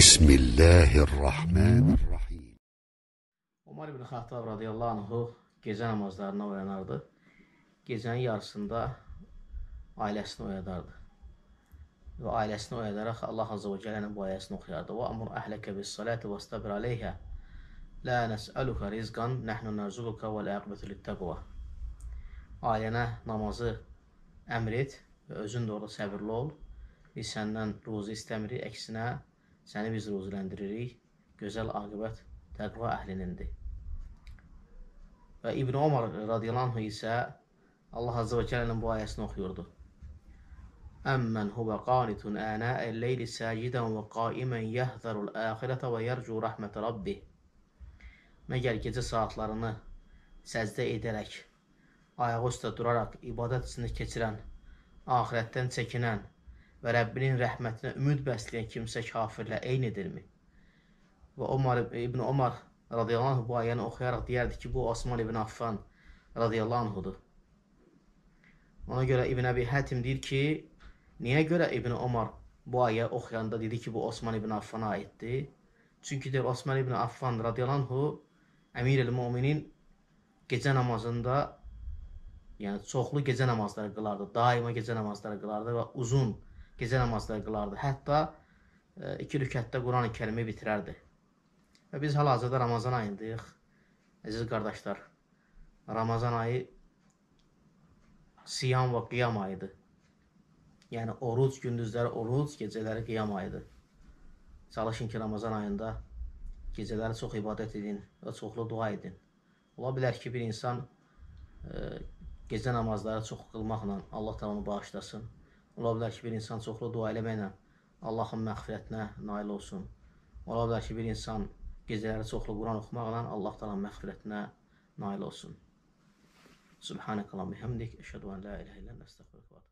بسم الله الرحمن الرحيم Umar ibn Xattab radiyallahu anhu gecə namazlarına oyanardı. Gecənin yarısında ailəsini oyadardı. Və ailəsini oyadaraq Allah Azze ve Celle'nin bu ayəsini oxuyardı. Və amur əhləkə bis salati və stabir aleyhə La nəs'əluka rizqan nəhnu nərzuquka və ləqbətu littəqva Ailənə namazı əmr et və özün də orada səbirli ol. Biz səndən ruzu istəmirik, əksinə səni biz ruzulendiririk. Gözəl aqibət təqva əhlinindir. Və İbn Omar radiyallahu isə Allah Azze ve Celle'nin bu ayəsini oxuyurdu. Əmmən huvə qanitun ənə əl-leyli səcidən və qaimən yəhzərul əxirətə və yərcu rəhmətə Rabbi. Məgər gecə saatlarını səcdə edərək, ayağı üstə duraraq ibadət içində keçirən, ahirətdən çəkinən və Rəbbinin rəhmətinə ümid bəsləyən kimsə kafirlə eynidirmi? Və Omar, İbn Omar radiyallahu anh bu ayəni oxuyaraq deyərdi ki, bu Osman ibn Affan radiyallahu anhudur. Ona görə İbn Əbi Hətim deyir ki, niyə görə İbn Omar bu ayə oxuyanda dedi ki, bu Osman ibn Affana aiddir? Çünki deyir, Osman ibn Affan radiyallahu anhu Əmir el-Muminin gecə namazında yəni çoxlu gecə namazları qılardı, daima gecə namazları qılardı və uzun gecə namazları qılardı. Hətta e, iki rükətdə Quran-ı kərimi bitirərdi. Və biz hal-hazırda Ramazan ayındayıq. Əziz qardaşlar, Ramazan ayı siyam və qiyam ayıdır. Yəni oruc, gündüzləri oruc, gecələri qiyam ayıdır. Çalışın ki, Ramazan ayında gecələri çox ibadət edin və çoxlu dua edin. Ola bilər ki, bir insan e, gecə namazları çox qılmaqla Allah da onu bağışlasın. Ola bilər ki, bir insan çoxlu dua eləməklə Allahın məğfirətinə nail olsun. Ola bilər ki, bir insan gecələri çoxlu Quran oxumaqla Allah təala məğfirətinə nail olsun. Subhanakallahumma hamdik, əşhadu an la ilaha illa ente, estəğfiruke və